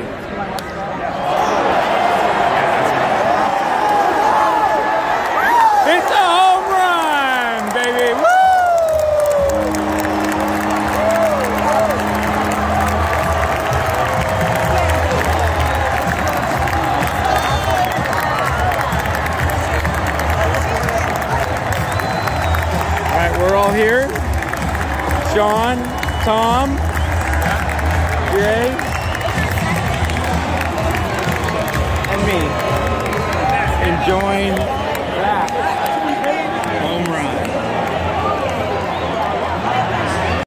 right? It's a home run, baby. Woo! All right, we're all here. Sean, Tom, Jay. Me. Enjoying